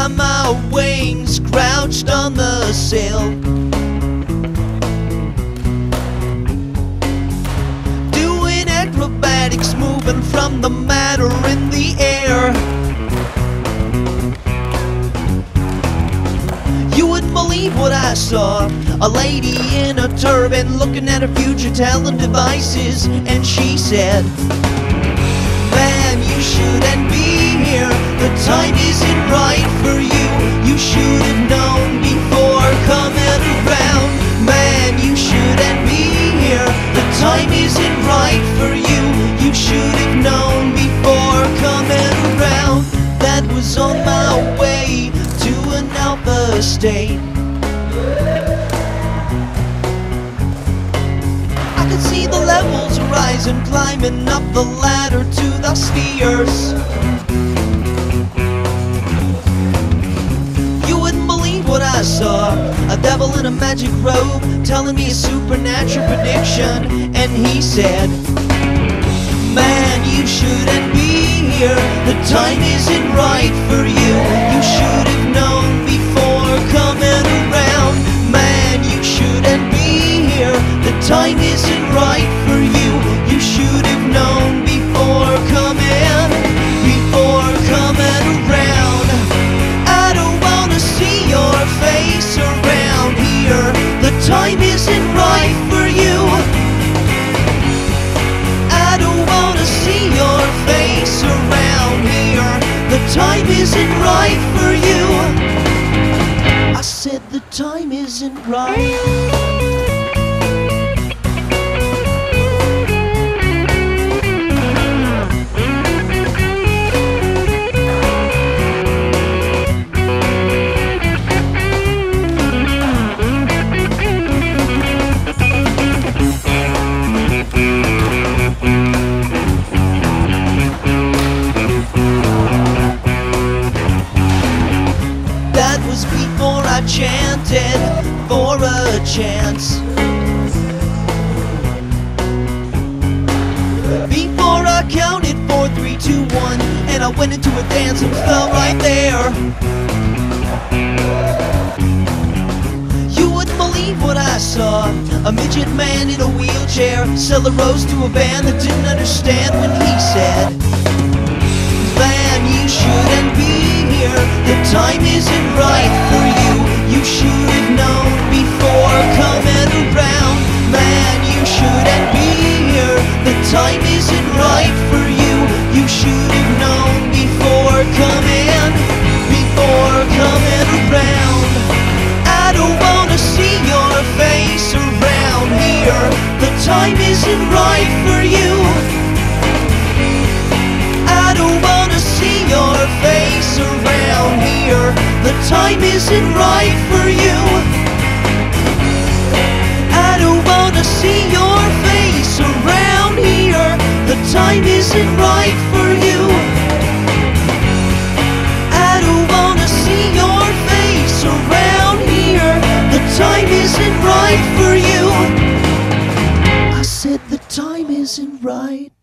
by my wings, crouched on the sill. Doing acrobatics, moving from the matter in the air. You wouldn't believe what I saw. A lady in a turban looking at her future telling devices, and she said, Man, you shouldn't be time isn't right for you. You should have known before coming around. Man, you shouldn't be here. The time isn't right for you. You should have known before coming around. That was on my way to an alpha state. I could see the levels rising, climbing up the ladder to the spheres. Devil in a magic robe telling me a supernatural prediction. And he said, Man, you shouldn't be here. The time isn't right for you. You should have known before coming around. Man, you shouldn't be here. The time isn't right for you. I said the time isn't right. Before I chanted for a chance. Before I counted four, three, two, one, and I went into a dance and fell right there. You wouldn't believe what I saw. A midget man in a wheelchair sell a rose to a band that didn't understand when he said, time isn't right for you. You should have known before coming around. Man, you shouldn't be here. The time isn't right for you. You should have known before coming, before coming around. I don't wanna see your face around here. The time isn't right for you. time isn't right for you. I don't wanna see your face around here. The time isn't right for you. I don't wanna see your face around here. The time isn't right for you. I said the time isn't right.